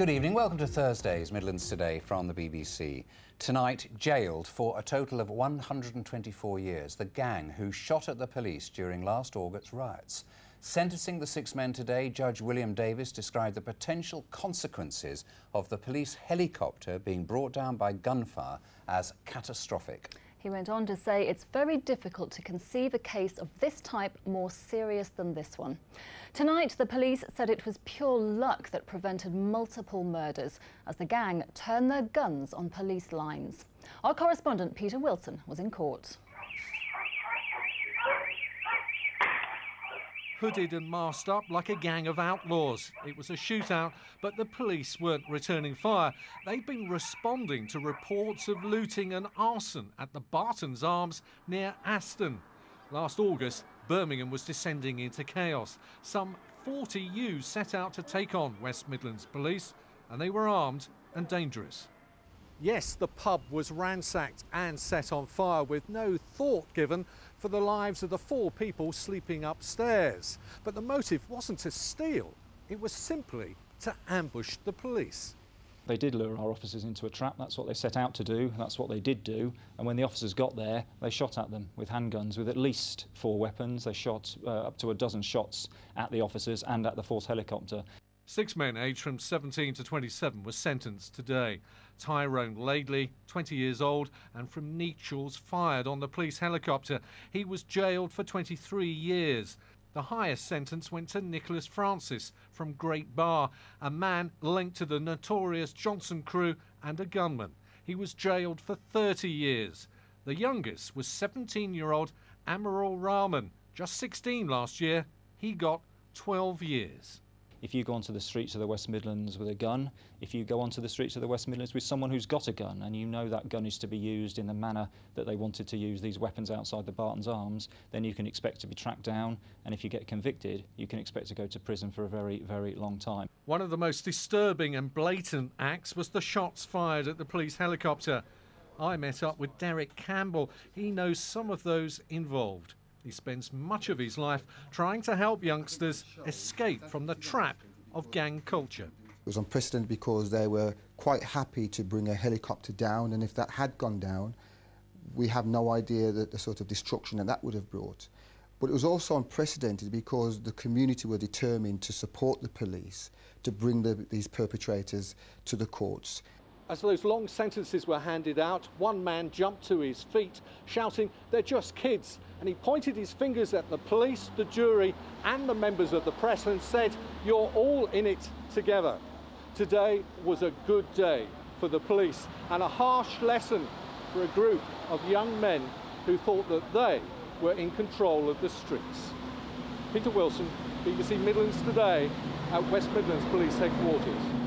Good evening. Welcome to Thursday's Midlands Today from the BBC. Tonight, jailed for a total of 124 years, the gang who shot at the police during last August's riots. Sentencing the six men today, Judge William Davis described the potential consequences of the police helicopter being brought down by gunfire as catastrophic. He went on to say it's very difficult to conceive a case of this type more serious than this one. Tonight, the police said it was pure luck that prevented multiple murders as the gang turned their guns on police lines. Our correspondent Peter Wilson was in court. Hooded and masked up like a gang of outlaws. It was a shootout, but the police weren't returning fire. They'd been responding to reports of looting and arson at the Barton's Arms near Aston. Last August, Birmingham was descending into chaos. Some 40 youths set out to take on West Midlands Police, and they were armed and dangerous. Yes, the pub was ransacked and set on fire with no thought given for the lives of the four people sleeping upstairs. But the motive wasn't to steal, it was simply to ambush the police. They did lure our officers into a trap. That's what they set out to do. That's what they did do. And when the officers got there, they shot at them with handguns with at least four weapons. They shot uh, up to a dozen shots at the officers and at the force helicopter. Six men aged from 17 to 27 were sentenced today. Tyrone Laidley, 20 years old, and from Nechells, fired on the police helicopter. He was jailed for 23 years. The highest sentence went to Nicholas Francis from Great Barr, a man linked to the notorious Johnson crew and a gunman. He was jailed for 30 years. The youngest was 17 year old Amirul Rehman, just 16 last year. He got 12 years. If you go onto the streets of the West Midlands with a gun, if you go onto the streets of the West Midlands with someone who's got a gun and you know that gun is to be used in the manner that they wanted to use these weapons outside the Barton's Arms, then you can expect to be tracked down and if you get convicted, you can expect to go to prison for a very, very long time. One of the most disturbing and blatant acts was the shots fired at the police helicopter. I met up with Derrick Campbell. He knows some of those involved. He spends much of his life trying to help youngsters escape from the trap of gang culture. It was unprecedented because they were quite happy to bring a helicopter down, and if that had gone down, we have no idea that the sort of destruction that that would have brought. But it was also unprecedented because the community were determined to support the police to bring the, these perpetrators to the courts. As those long sentences were handed out, one man jumped to his feet, shouting, They're just kids. And he pointed his fingers at the police, the jury, and the members of the press and said, You're all in it together. Today was a good day for the police and a harsh lesson for a group of young men who thought that they were in control of the streets. Peter Wilson, BBC Midlands Today at West Midlands Police Headquarters.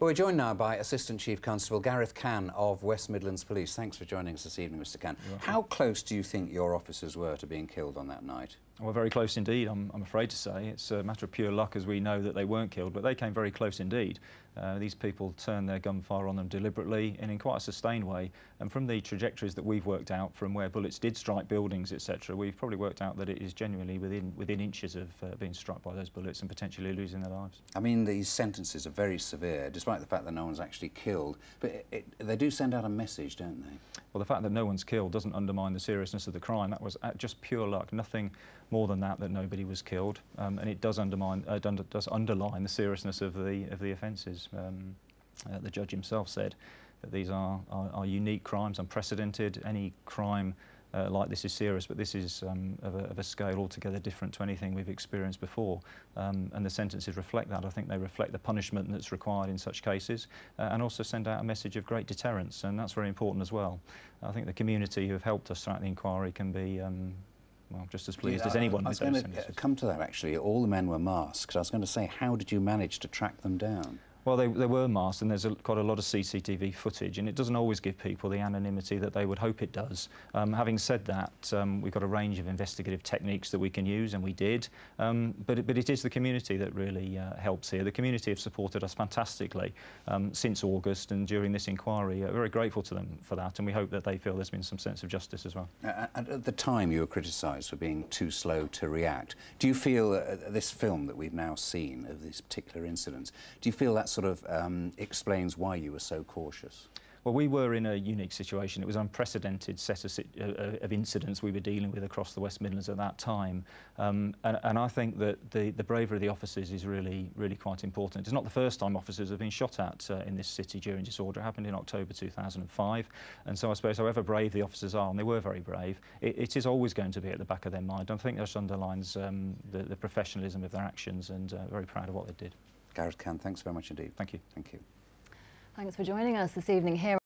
Well, we're joined now by Assistant Chief Constable Gareth Cann of West Midlands Police. Thanks for joining us this evening, Mr Cann. How close do you think your officers were to being killed on that night? Well, very close indeed, I'm, I'm afraid to say. It's a matter of pure luck as we know that they weren't killed, but they came very close indeed. Uh, these people turned their gunfire on them deliberately and in quite a sustained way. And from the trajectories that we've worked out from where bullets did strike buildings, etc., we've probably worked out that it is genuinely within, within inches of uh, being struck by those bullets and potentially losing their lives. I mean, these sentences are very severe, despite the fact that no one's actually killed. But it, it, they do send out a message, don't they? Well, the fact that no one's killed doesn't undermine the seriousness of the crime. That was uh, just pure luck. Nothing more than that, that nobody was killed. Um, and it does, undermine, uh, does underline the seriousness of the, of the offences. Um, uh, the judge himself said that these are, are, are unique crimes, unprecedented. Any crime uh, like this is serious, but this is um, of, a, of, a, scale altogether different to anything we've experienced before. Um, and the sentences reflect that. I think they reflect the punishment that's required in such cases uh, and also send out a message of great deterrence, and that's very important as well. I think the community who have helped us throughout the inquiry can be um, well, just as pleased yeah, as anyone. I was going to come to that actually. All the men were masked. I was going to say, how did you manage to track them down? Well, they, they were masked, and there's a, quite a lot of CCTV footage, and it doesn't always give people the anonymity that they would hope it does. Um, having said that, um, we've got a range of investigative techniques that we can use, and we did, um, but, but it is the community that really uh, helps here. The community have supported us fantastically um, since August and during this inquiry. Uh, very grateful to them for that, and we hope that they feel there's been some sense of justice as well. Uh, at the time, you were criticised for being too slow to react. Do you feel uh, this film that we've now seen of these particular incidents, do you feel that's sort of um, explains why you were so cautious. Well, we were in a unique situation. It was an unprecedented set of, uh, uh, of incidents we were dealing with across the West Midlands at that time. Um, and, and I think that the, the bravery of the officers is really, really quite important. It's not the first time officers have been shot at uh, in this city during disorder. It happened in October 2005. And so I suppose however brave the officers are, and they were very brave, it, it is always going to be at the back of their mind. I think that underlines um, the, the professionalism of their actions and uh, very proud of what they did. Gareth Cann, thanks very much indeed. Thank you. Thank you. Thanks for joining us this evening here.